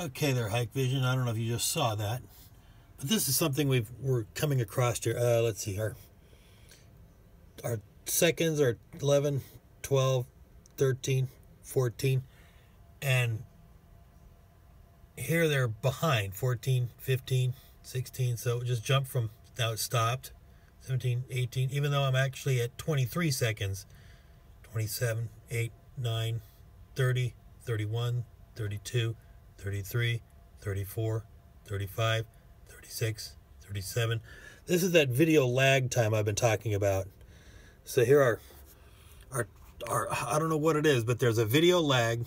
Okay there, Hikvision. I don't know if you just saw that. But this is something we've, we're coming across here. Uh, let's see, our, our seconds are 11, 12, 13, 14. And here they're behind 14, 15, 16. So it just jumped from, now it stopped. 17, 18, even though I'm actually at 23 seconds. 27, 8, 9, 30, 31, 32, 33, 34, 35, 36, 37. This is that video lag time I've been talking about. So here are our, our I don't know what it is, but there's a video lag.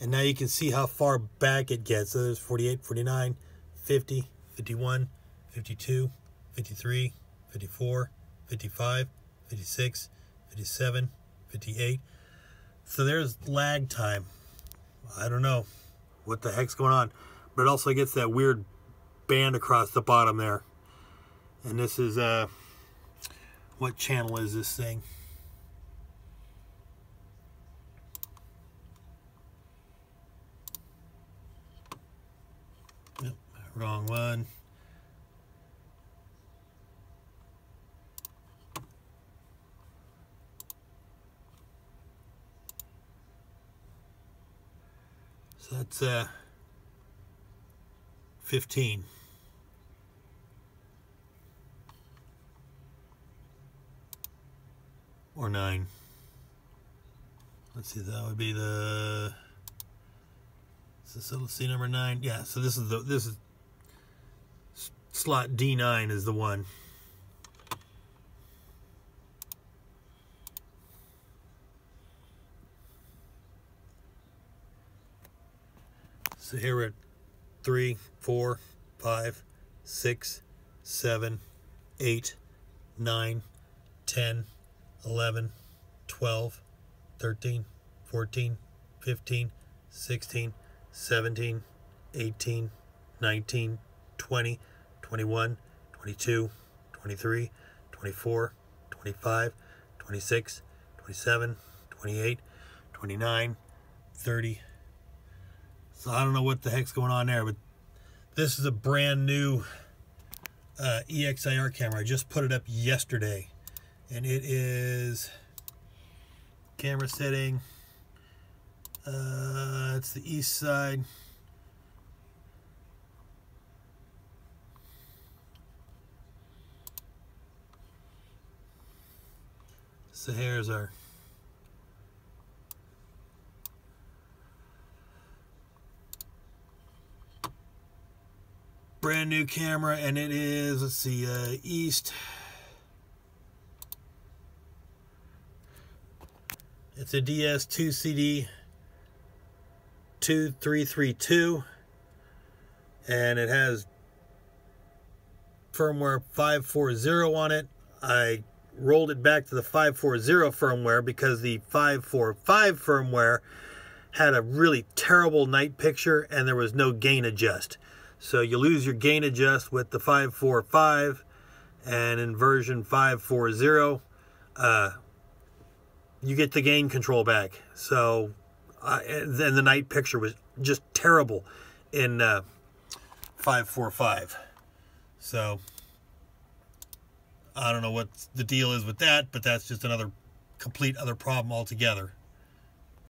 And now you can see how far back it gets. So there's 48, 49, 50, 51, 52, 53, 54, 55, 56, 57, 58. So there's lag time. I don't know what the heck's going on. But it also gets that weird band across the bottom there. And this is, uh, what channel is this thing? Wrong one. So that's uh, 15. Or 9. Let's see, that would be the so let's see number 9. Yeah, so this is the this is slot D9 is the one. So here we're at three, four, five, six, seven, eight, nine, ten, eleven, twelve, thirteen, fourteen, fifteen, sixteen, seventeen, eighteen, nineteen, twenty, twenty-one, twenty-two, twenty-three, twenty-four, twenty-five, twenty-six, twenty-seven, twenty-eight, twenty-nine, thirty. So I don't know what the heck's going on there, but this is a brand new uh, EXIR camera. I just put it up yesterday, and it is camera setting. Uh, it's the east side. So here's our brand new camera and it is let's see uh, east. It's a DS2CD 2332 and it has firmware 540 on it. I rolled it back to the 540 firmware because the 545 firmware had a really terrible night picture and there was no gain adjust so you lose your gain adjust with the 545 and in version 540 uh, you get the gain control back. So uh, then the night picture was just terrible in uh, 545. So I don't know what the deal is with that, but that's just another complete other problem altogether.